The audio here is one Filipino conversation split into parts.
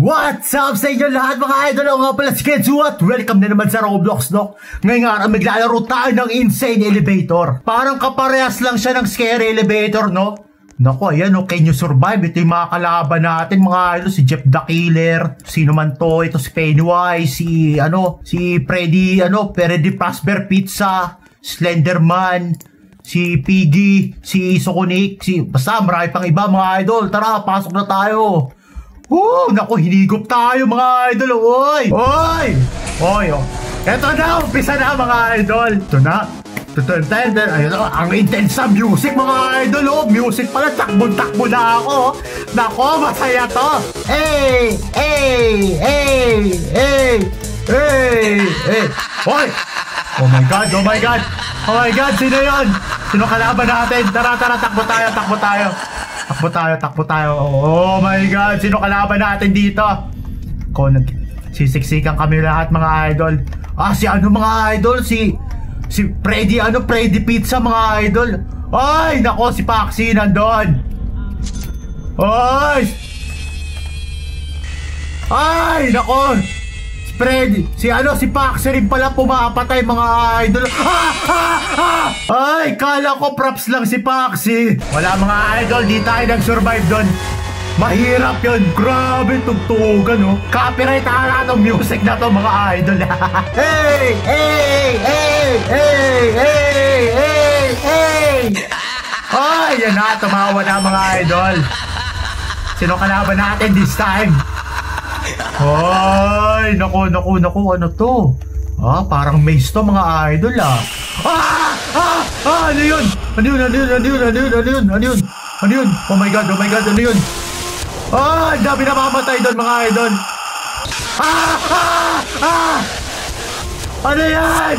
What's up sa inyo lahat mga idol? Ako nga pala si Kenzu at welcome na naman sa Roblox, no? Ngayong araw maglalaro tayo ng Insane Elevator. Parang kaparehas lang siya ng Scary Elevator, no? Nako, ayan, no? Can you survive? Ito yung mga kalaban natin, mga idol. Si Jeff the Killer. Sino man to? Ito si Pennywise. Si, ano, si Freddy, ano, Freddy Prosper Pizza. Slenderman. Si Piggy. Si Sokonik. Si, basta marami pang iba, mga idol. Tara, pasok na tayo. Oh, naku, hinigop tayo mga idol. Oy! Oy! Oy, oh. Eto na, umpisa na mga idol. Ito na. Ito, ayun, oh, ang intense sa music mga idol. Oh. Music pala, takbo-takbo na ako. oh. Nako, masaya to. Hey! Hey! Hey! Hey! Hey! Hey! Oy! Oh my God! Oh my God! Oh my God! Sino yun? Sino kalaban natin? Tara, tara, takbo tayo, takbo tayo. Takbo tayo, takbo tayo. Oh my God! Sino kalaban natin dito? Ko, nag... Sisiksikan kami lahat mga idol. Ah, si ano mga idol? Si... Si Freddy, ano? Freddy Pizza mga idol. Ay, nako, si Paxi nandun. Ay! Ay, nako! Si Freddy, si ano, si Paxi rin pala pumapatay mga idol. Ah, ah, ah! Ay, kala ko props lang si Paxi. Wala mga idol, di tayo nag-survive doon. Mahirap yun. Grabe, tugtugan, oh. Copyright ata ng music na to, mga idol. hey! Hey! Hey! Hey! Hey! Hey! Hey! Ay, yan na. Tumawa na, mga idol. Sino kalaban natin this time? Ay, naku, naku, naku, ano to? Ah, parang maze to mga idol ah. Ah! Ah! ah ano yun? Ano yun? Ano yun? Ano yun? Ano yun? Ano yun? Ano yun? Ano yun? Oh my god, oh my god, ano yun? Ah, dami na makamatay doon mga idol. Ah! Ah! Ah! Ano yan?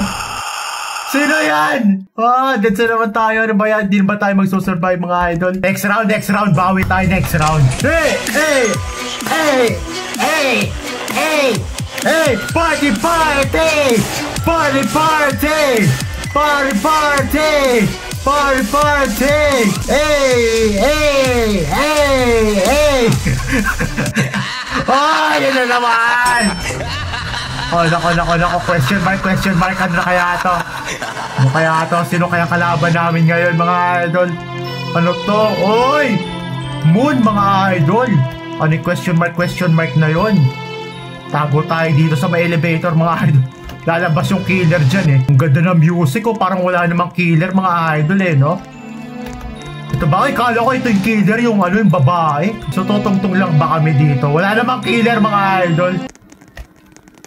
Sino yan? Ah, dead sa naman tayo. Ano ba yan? Di ba tayo magsusurvive mga idol? Next round, next round. Bawi tayo next round. Hey! Hey! Hey! Hey! Hey! Hey! Party party! Party party! Party party! Party party! Hey! Hey! Hey! Hey! oh, yun na naman! Oh, nako, nako, nako. Question mark, question mark. Ano na kaya to? Ano kaya to? Sino kaya kalaban namin ngayon, mga idol? Ano to? Oy! Moon, mga idol! Ano yung question mark, question mark na yon? Tago tayo dito sa may elevator, mga idol. Lalabas yung killer dyan eh. Ang ganda ng music ko, parang wala namang killer, mga idol eh, no? Ito ba? Ay, kala ko ito yung killer, yung ano, yung babae. So, tutungtong lang ba kami dito? Wala namang killer, mga idol.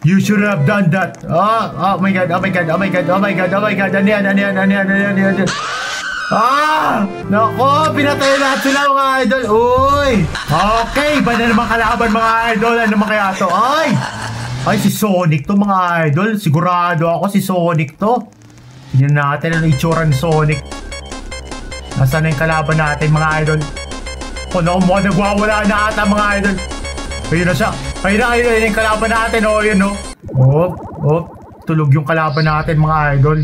You should have done that. Oh, oh my god, oh my god, oh my god, oh my god, oh my god. Ano yan, ano yan, ano yan, ano yan, ano yan. Ah! Nako, pinatay lahat sila mga idol. Uy! Okay, ba na naman kalaban mga idol? Ano naman kaya to? Ay! Ay, si Sonic to mga idol. Sigurado ako si Sonic to. Tingnan natin ang itsura ni Sonic. Nasaan na yung kalaban natin mga idol? Kung ako mo, nagwawala na ata mga idol. Ayun na siya. Ayun na, ayun na yung kalaban natin. Oh, yun oh. Oh, oh. Tulog yung kalaban natin mga idol.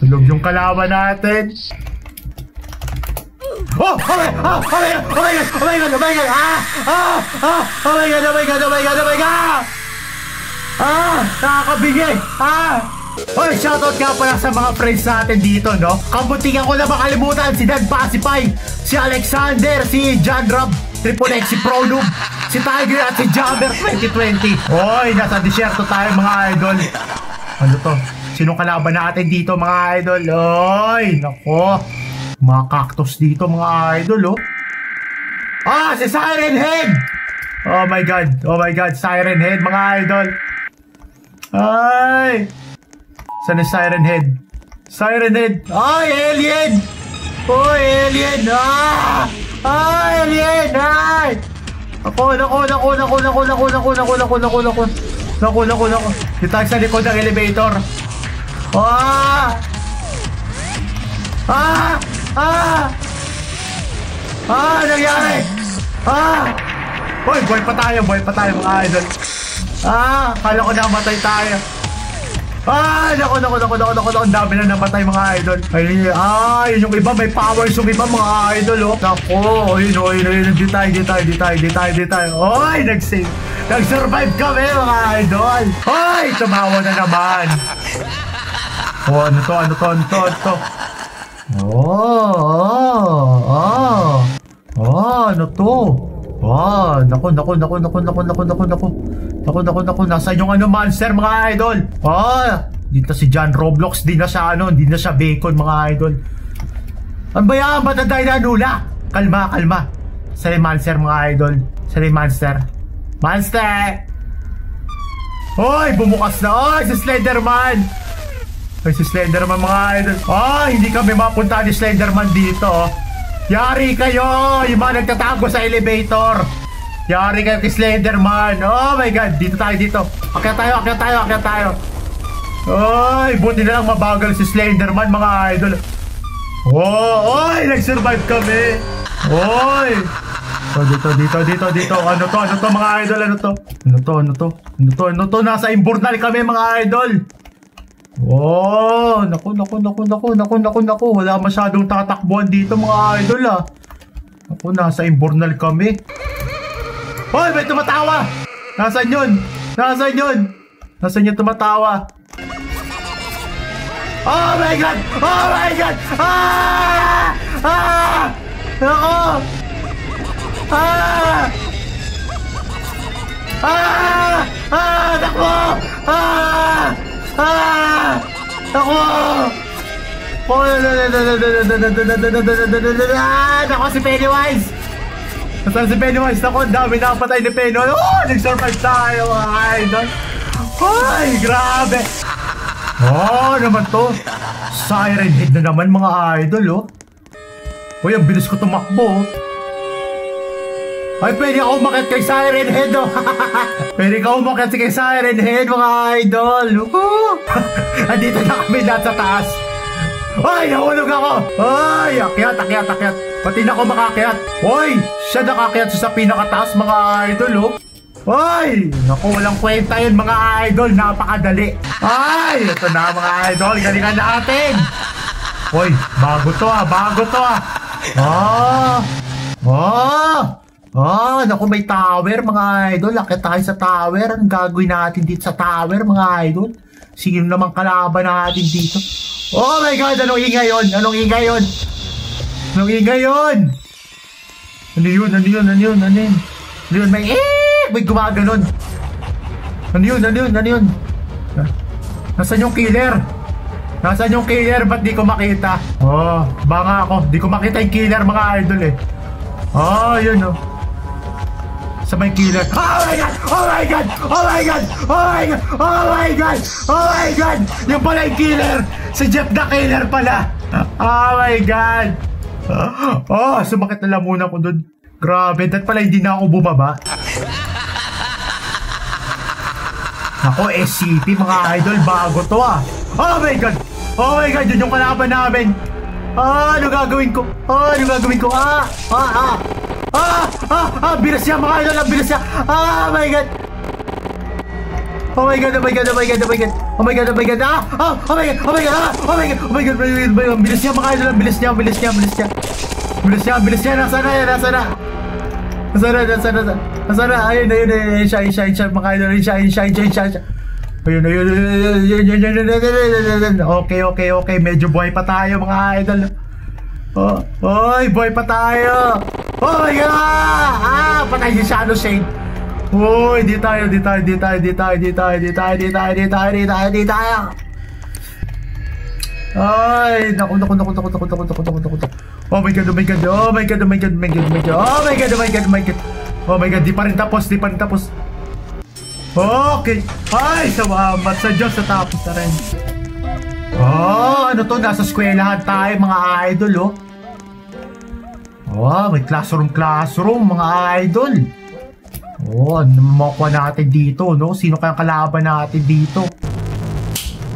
Tulog yung kalaban natin. Oh! Oh my, oh, oh God! Oh my God! Oh my God! Oh my God! Ah! Ah! Oh my God! Oh my God! Oh my God! Oh my God! Ah! Nakakabigay! Ah! Hoy, shoutout nga pala sa mga friends natin dito, no? Kabutikan ko na makalimutan si Dan Pacify, si Alexander, si John Rob, Triple X, si Pronub, si Tiger at si Jabber 2020. Hoy, nasa disyerto tayo mga idol. Ano to? Sino kalaban natin dito mga idol? Oy, nako. Mga cactus dito mga idol, oh. Ah, si Siren Head! Oh my God, oh my God, Siren Head mga idol. Ay! Saan Siren Head? Siren Head! Ay, alien! Oy, alien! Ah! Ay, alien! Ay! Ako, nako, nako, nako, nako, nako, nako, nako, nako, nako, nako. Nako, nako, nako. Dito sa likod ng elevator. Ah! Ah! Ah! Ah! Nangyari! Ah! Hoy, boy pa tayo, boy pa tayo mga idol. Ah! Kala ko namatay tayo. Ay, nako, nako, nako, nako, nako, nako, ang dami na namatay mga idol. Ay, ay, yung iba, may powers yung iba mga idol, oh. Nako, ayun, oh, ayun, ayun, di tayo, di tayo, di tayo, di tayo, di tayo. Ay, nag-save. Nag-survive kami mga idol. Ay, tumawa na naman. Oh, ano to, ano to, ano to, ano to. Oh, oh, oh. Oh, ano to? Ah, naku, naku, naku, naku, naku, naku, naku, naku. Naku, naku, naku, nasa yung ano monster mga idol. Ah, dito si John Roblox, di na siya ano, di na siya bacon mga idol. Ano ba yan? Ba't ang na nula? Kalma, kalma. Sa monster mga idol. Sa monster. Monster! Hoy, bumukas na. Oy, si Slenderman! Ay, si Slenderman mga idol. Ah, hindi kami mapunta ni Slenderman dito. Yari kayo! Yung mga nagtatago sa elevator. Yari kayo kay Slenderman. Oh my God, dito tayo dito. Akyat tayo, akyat tayo, akyat tayo. Ay, buti na lang mabagal si Slenderman mga idol. Oh, oy, nag-survive kami. Oy. So, dito, dito, dito, dito. Ano to, ano to mga idol, ano to? Ano to, ano to? Ano to, ano to? Nasa Imburnal kami mga idol. Oh, naku, naku, naku, naku, naku, naku, naku. Wala masyadong tatakbuhan dito mga idol ah. Naku, nasa Imburnal kami. Hoy, may tumatawa! Nasaan yun? Nasaan yun? Nasaan yung tumatawa? Oh my God! Oh my God! Ah! Ah! Ako! Ah! Ah! Ah! Naku! Ah! Ah! Naku! Oh, ah! Naku si Pennywise! Nasaan si Pennywise? Ang dami nakapatay ni Pennywise. Oh! Nag-survive tayo, mga idol! Ay, grabe! Oh, naman to. Siren head na naman mga idol, oh. Uy, ang bilis ko tumakbo, oh. Ay, pwede ako umakit kay Siren Head, oh. pwede ka umakit kay Siren Head, mga idol. Oh. Andito na kami lahat sa taas. Ay, nahulog ako. Ay, akyat, akyat, akyat. Pati na ako makakyat. Uy, siya nakakyat sa pinakataas, mga idol, oh. Ay! Naku, walang kwenta yun mga idol. Napakadali. Ay! Ito na mga idol. Galingan natin. Uy, bago to ah. Bago to ah. Ah! Ah! Ah! Naku, may tower mga idol. Lakit tayo sa tower. Ang gagawin natin dito sa tower mga idol? Sino naman kalaban natin dito? Oh my God! Anong ingay yun? Anong ingay yun? Anong ingay yun? Ano yun? Ano yun? Ano yun? Ano yun? Ano yun? May eh! May gumaganon. Ano yun? Ano yun? Ano yun? Nasaan yung killer? Nasaan yung killer? Ba't di ko makita? Oh, banga ako. Di ko makita yung killer mga idol eh. Oh, yun oh. Sa may killer. Oh my god! Oh my god! Oh my god! Oh my god! Oh my god! Oh my god! Yung pala yung killer! Si Jeff the Killer pala! Oh my god! Oh, sumakit na lang muna ko dun. Grabe, dat pala hindi na ako bumaba. Ako, SCP mga idol, bago to ah. Oh my god! Oh my god, yun yung kalaban namin. Ah, ano gagawin ko? Ah, ano gagawin ko? Ah, ah, ah. Ah, ah, ah, bilas niya mga idol, ang bilas niya. Ah, oh my god. Oh my god, oh my god, oh my god, oh my god. Oh my god, oh my god. Ah, ah, oh my god, oh my god, ah, oh my god, oh my god, oh my god, oh bilis niya mga idol, ang bilis niya, ang bilis niya, ang bilis niya. Bilis niya, bilis niya, nasa na, nasa na. Nasa na, nasa na, nasa na. Ayun, ayun, ayun, shine, shine, shine, mga idol, shine, shine, shine, shine, shine. Ayun, ayun, ayun, ayun, ayun, ayun, ayun, ayun, Okay, okay, okay. Medyo buhay pa tayo, mga idol. Oh, oy, buhay pa tayo. My God! Ah, patay si Shadow Shade. Uy, di tayo, di tayo, di tayo, di tayo, di tayo, di tayo, di tayo, di tayo, di tayo, di tayo. Ay, naku, naku, naku, naku, naku, naku, naku, naku, naku, naku. Oh my God, oh my God, oh my God, oh my God, oh my God, oh my God, oh my God, oh my God, oh my God. Oh my God, di pa rin tapos, di pa rin tapos. Okay. Ay, salamat sa Diyos sa tapos na rin. Oh, ano to? Nasa eskwelahan tayo, mga idol, oh. Oh, may classroom, classroom, mga idol. Oh, ano makuha natin dito, no? Sino kayang kalaban natin dito?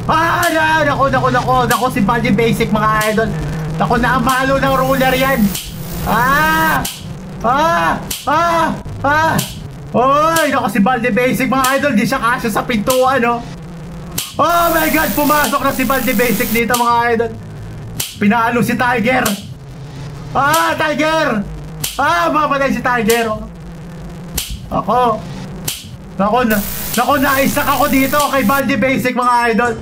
Ah, na, nako, nako, nako, nako, si Body Basic, mga idol. Nako, naamalo ng ruler yan. Ah! Ah! Ah! Ah! Oy, nako si Balde Basic mga idol, di siya kasya sa pintuan, no? Oh my God! Pumasok na si Baldi Basic dito mga idol. Pinalo si Tiger. Ah, Tiger! Ah, mapatay si Tiger. oh. Ako. Nako na. Nako, naisak ako dito kay Baldi Basic mga idol.